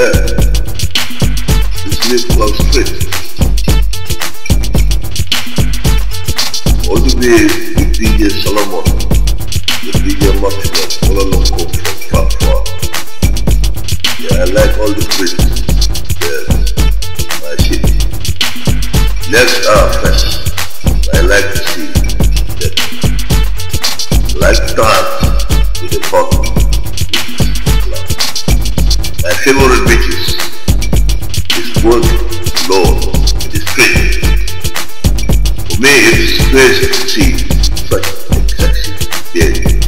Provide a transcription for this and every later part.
Yeah. This live close fit. All the way with DJ Salomon, the DJ along come from far, far. Yeah, I like all the critics. Yes, my shit. Next uh, are fresh. I like to see that. Like dance with the pop. Favorite bitches is work, Lord, with the straight. For me, it's crazy to see such sexy baby.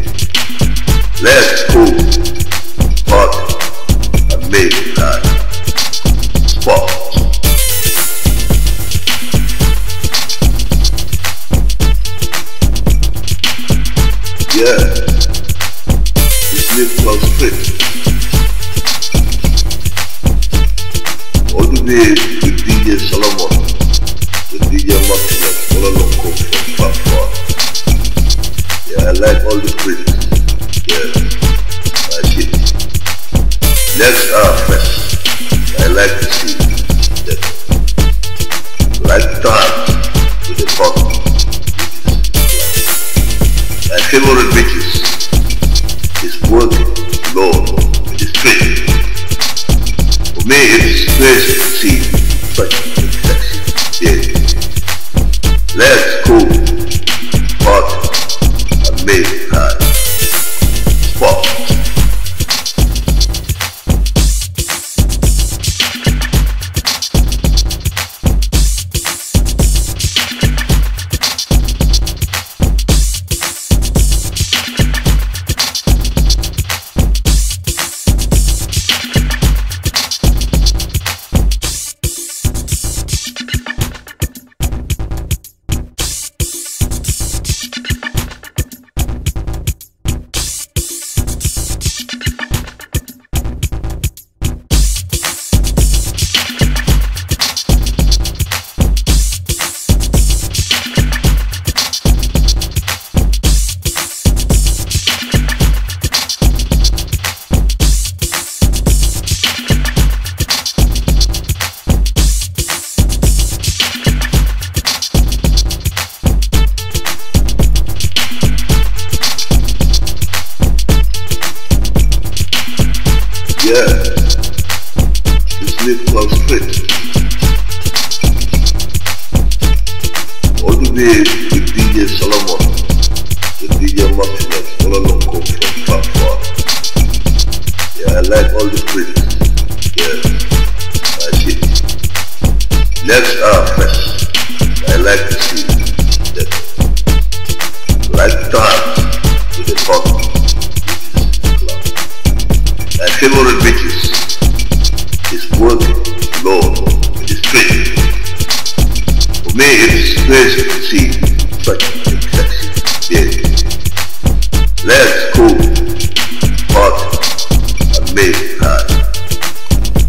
Let's go, and. Yeah, it's live close fit. With DJ Salomon, with DJ along come from far. Yeah, I like all the critics. Yeah, my shit. Next are. I like to see that. Like dance with the pop. My favorite bitches Oh! Live close fit. All the way with DJ Salomon, with DJ Maximus, all along come from far, far. Yeah, I like all the critics. Yeah, my shit. Next are fresh. I like to see that. Like dance with the pop. My favorite bitches See such a sexy baby. Let's go, and make it nice.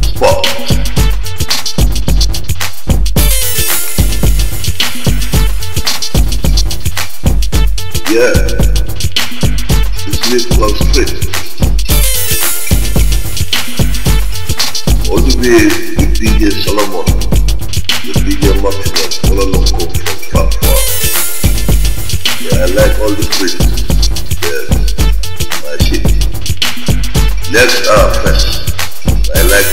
Spot. Yeah, this live close fit. All the way with DJ Salomon, Yeah, I like all the critics. Yeah, my shit. Next fresh. I like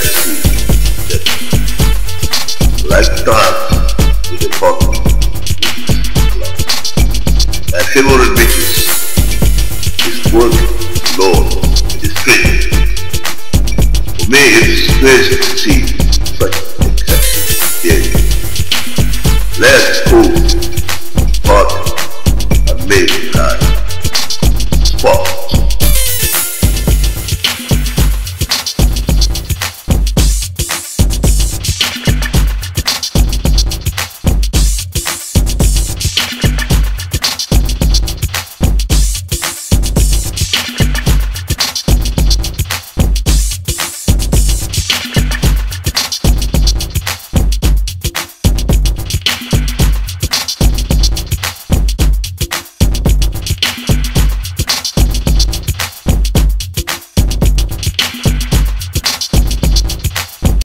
with the pop.